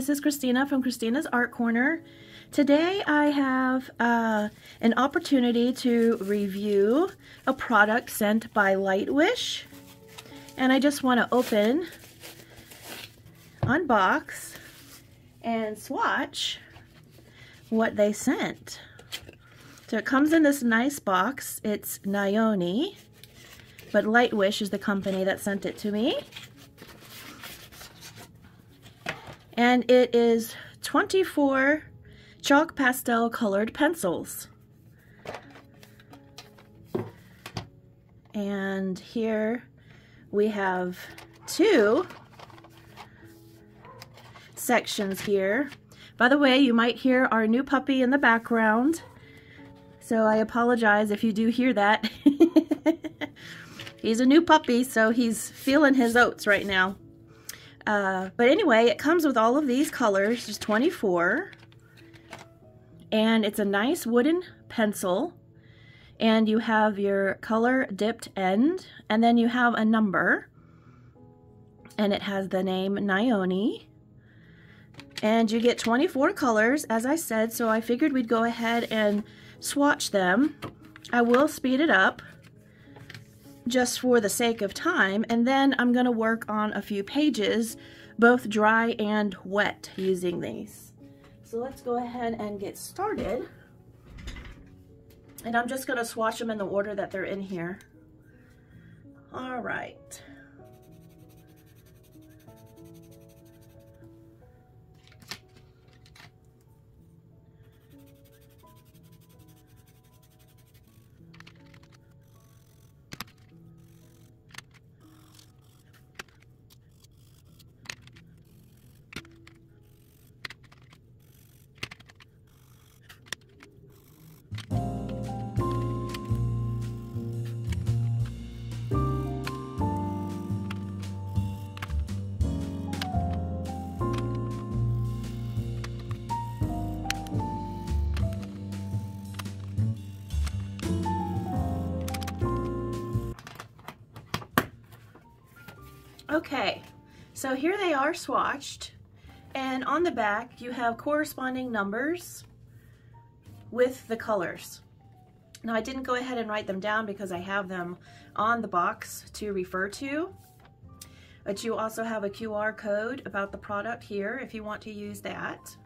This is Kristina from Kristina's Art Corner. Today I have uh, an opportunity to review a product sent by Lightwish and I just want to open, unbox, and swatch what they sent. So it comes in this nice box. It's Nayoni, but Lightwish is the company that sent it to me. And it is 24 chalk pastel colored pencils. And here we have two sections here. By the way, you might hear our new puppy in the background. So I apologize if you do hear that. he's a new puppy, so he's feeling his oats right now. Uh, but anyway, it comes with all of these colors, just 24. And it's a nice wooden pencil. And you have your color dipped end. And then you have a number. And it has the name Nayoni. And you get 24 colors, as I said, so I figured we'd go ahead and swatch them. I will speed it up just for the sake of time, and then I'm going to work on a few pages, both dry and wet, using these. So let's go ahead and get started. And I'm just going to swatch them in the order that they're in here. All right. Okay, so here they are swatched. And on the back, you have corresponding numbers with the colors. Now, I didn't go ahead and write them down because I have them on the box to refer to. But you also have a QR code about the product here if you want to use that.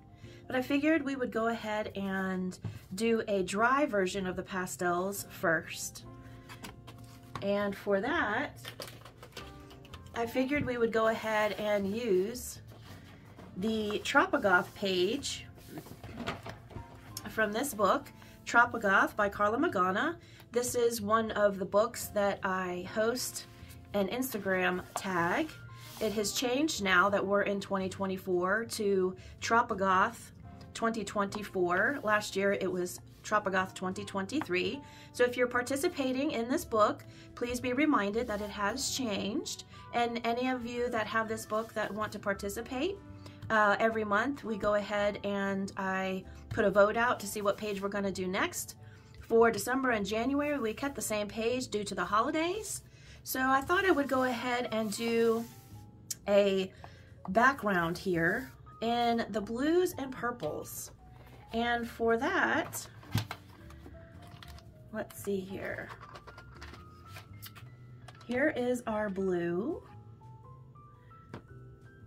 But I figured we would go ahead and do a dry version of the pastels first. And for that, I figured we would go ahead and use the Tropigoth page from this book, Tropigoth by Karla Magana. This is one of the books that I host an Instagram tag. It has changed now that we're in 2024 to Tropigoth 2024. Last year it was Tropigoth 2023. So if you're participating in this book, please be reminded that it has changed. And any of you that have this book that want to participate, uh, every month we go ahead and I put a vote out to see what page we're going to do next. For December and January, we kept the same page due to the holidays. So I thought I would go ahead and do a background here in the blues and purples. And for that, let's see here. Here is our blue.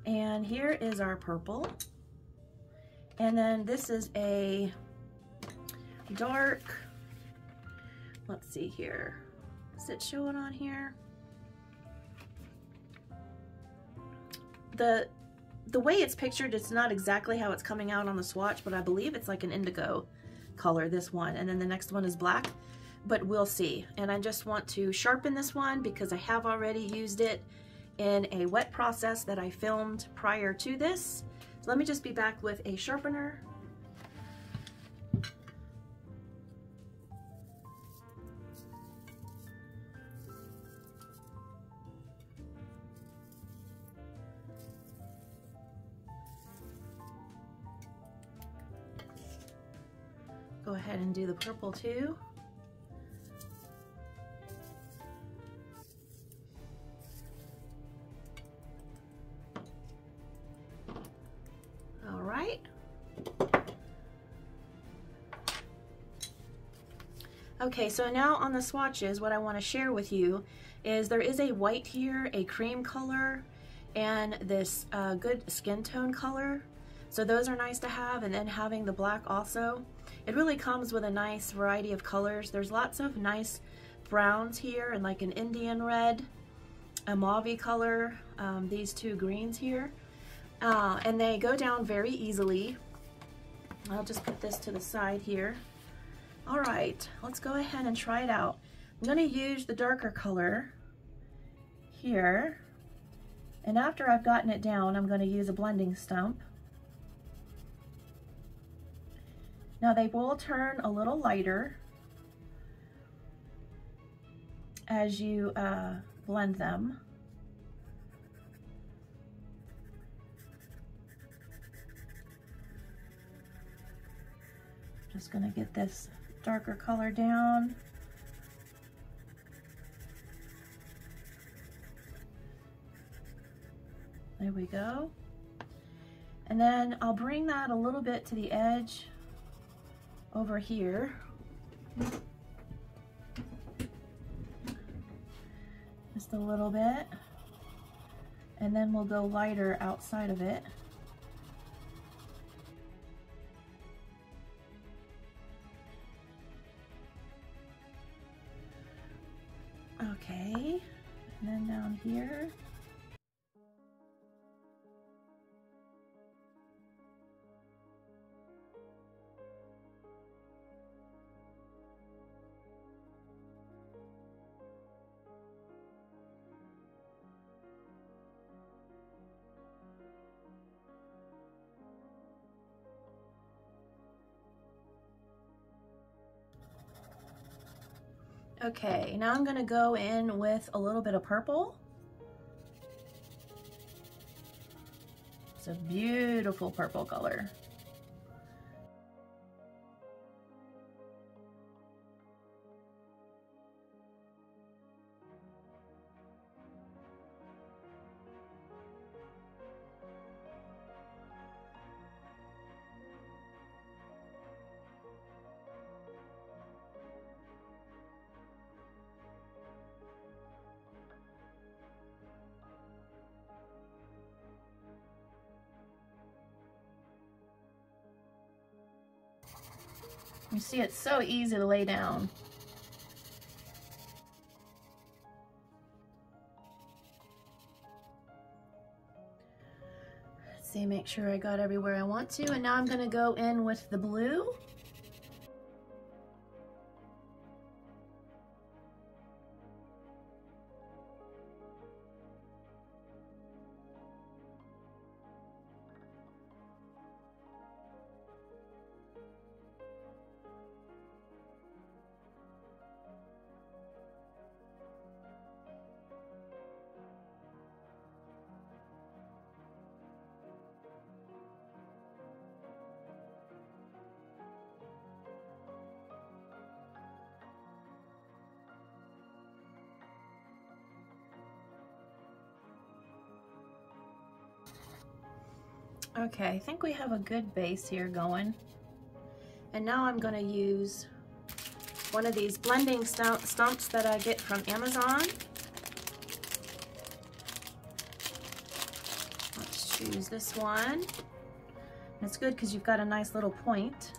And here is our purple. And then this is a dark, let's see here. Is it showing on here? The the way it's pictured, it's not exactly how it's coming out on the swatch, but I believe it's like an indigo color, this one. And then the next one is black, but we'll see. And I just want to sharpen this one because I have already used it in a wet process that I filmed prior to this. So let me just be back with a sharpener go ahead and do the purple too. Okay, so now on the swatches, what I want to share with you is there is a white here, a cream color, and this uh, good skin tone color. So those are nice to have, and then having the black also. It really comes with a nice variety of colors. There's lots of nice browns here and like an Indian red, a mauve color, um, these two greens here. Uh, and they go down very easily. I'll just put this to the side here. All right, let's go ahead and try it out. I'm gonna use the darker color here. And after I've gotten it down, I'm gonna use a blending stump. Now they will turn a little lighter as you uh, blend them. Just gonna get this darker color down. There we go. And then I'll bring that a little bit to the edge over here. Just a little bit. And then we'll go lighter outside of it. Okay, and then down here. Okay, now I'm gonna go in with a little bit of purple. It's a beautiful purple color. See, it's so easy to lay down. Let's see, make sure I got everywhere I want to. And now I'm gonna go in with the blue. Okay, I think we have a good base here going. And now I'm going to use one of these blending stumps that I get from Amazon. Let's choose this one. It's good because you've got a nice little point.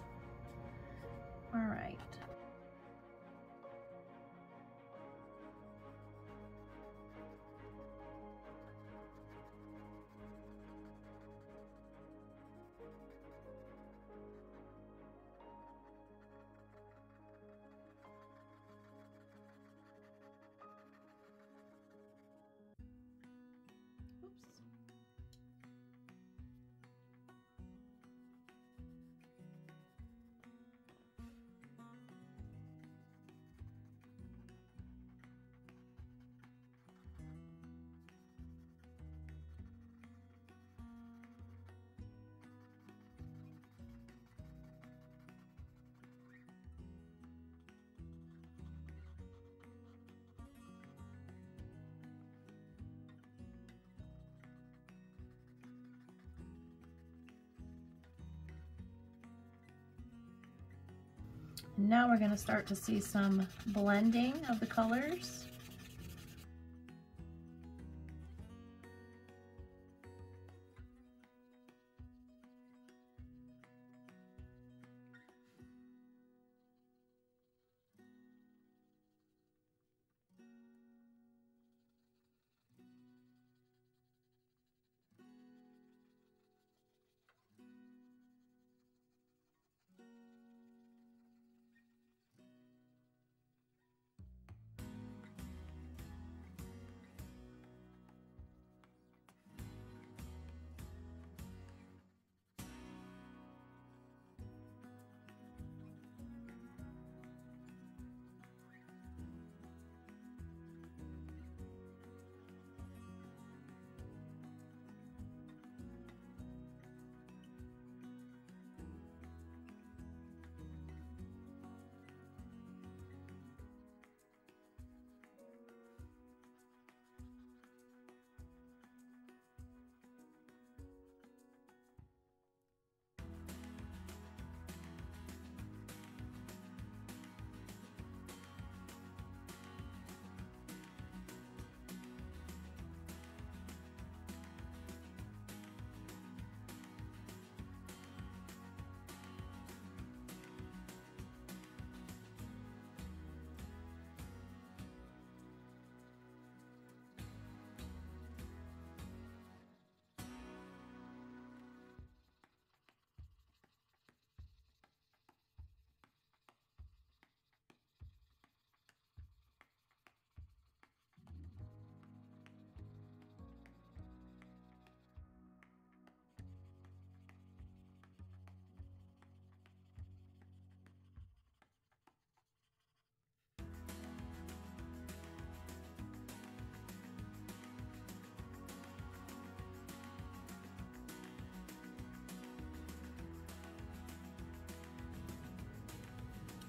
Now we're going to start to see some blending of the colors.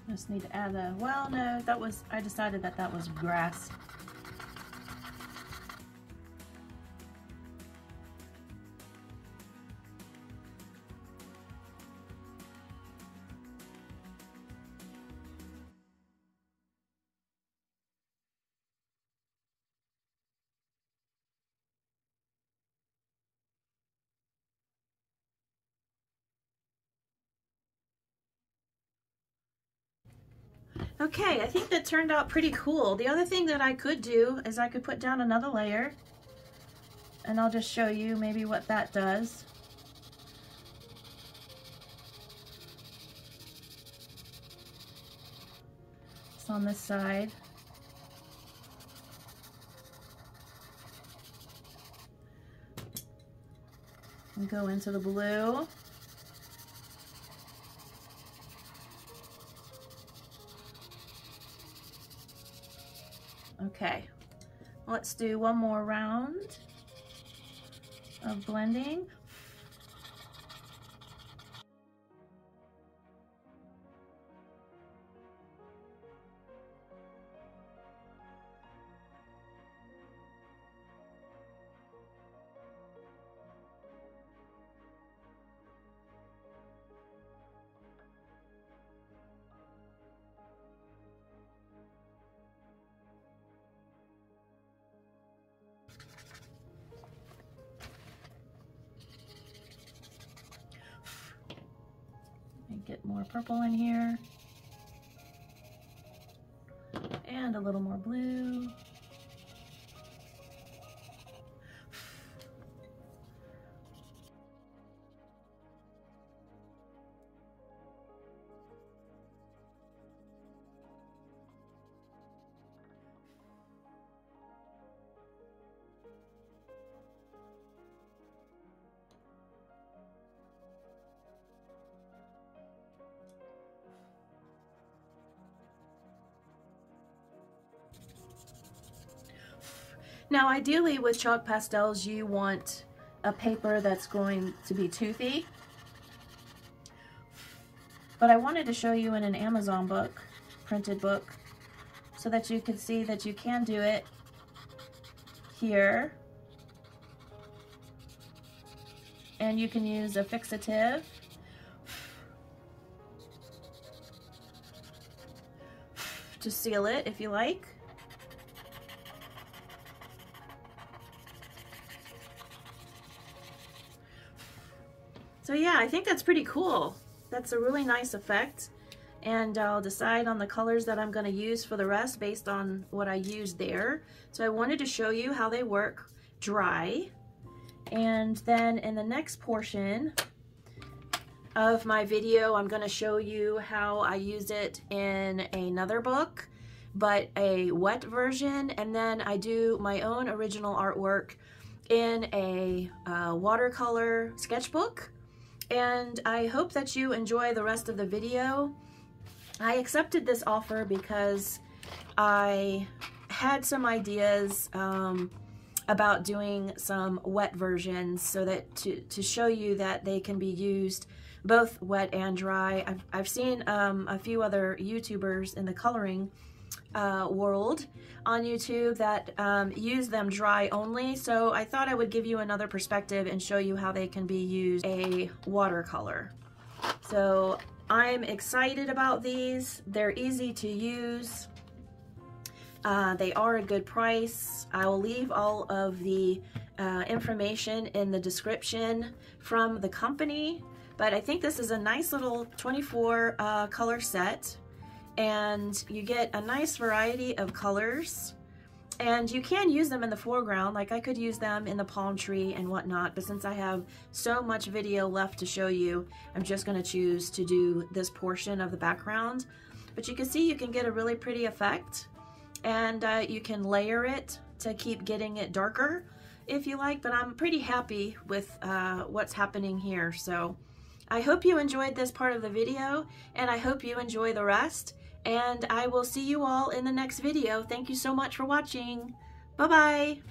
Just need to add a, well, no, that was, I decided that that was grass. Okay, I think that turned out pretty cool. The other thing that I could do is I could put down another layer and I'll just show you maybe what that does. It's on this side. And go into the blue. Okay, let's do one more round of blending. Purple in here. And a little more blue. Now ideally with chalk pastels you want a paper that's going to be toothy. But I wanted to show you in an Amazon book, printed book, so that you could see that you can do it here. And you can use a fixative to seal it if you like. So yeah, I think that's pretty cool. That's a really nice effect. And I'll decide on the colors that I'm gonna use for the rest based on what I used there. So I wanted to show you how they work dry. And then in the next portion of my video, I'm gonna show you how I use it in another book, but a wet version. And then I do my own original artwork in a uh, watercolor sketchbook. And I hope that you enjoy the rest of the video. I accepted this offer because I had some ideas um, about doing some wet versions so that to, to show you that they can be used both wet and dry. I've, I've seen um, a few other YouTubers in the coloring uh, world on YouTube that um, use them dry only. So I thought I would give you another perspective and show you how they can be used a watercolor. So I'm excited about these. They're easy to use. Uh, they are a good price. I will leave all of the uh, information in the description from the company, but I think this is a nice little 24 uh, color set and you get a nice variety of colors. And you can use them in the foreground like I could use them in the palm tree and whatnot but since I have so much video left to show you I'm just going to choose to do this portion of the background. But you can see you can get a really pretty effect and uh, you can layer it to keep getting it darker if you like but I'm pretty happy with uh, what's happening here. So I hope you enjoyed this part of the video and I hope you enjoy the rest and I will see you all in the next video. Thank you so much for watching. Bye-bye.